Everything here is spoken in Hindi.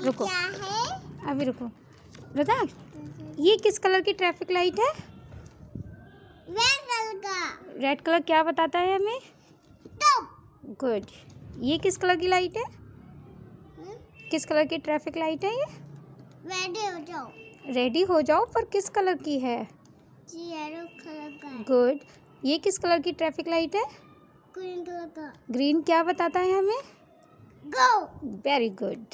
रुको। अभी रुको। बता ये किस कलर की ट्रैफ़िक लाइट है? रेड कलर का। रेड कलर क्या बताता है हमें? गुड ये किस कलर की लाइट है? हम्म, किस कलर की ट्रैफ़िक लाइट है ये? रेडी हो जाओ। रेडी हो जाओ पर किस कलर की है? येलो कलर का है। गुड ये किस कलर की ट्रैफ़िक लाइट है? ग्रीन कलर का। ग्रीन क्या बताता है हमें? Go very good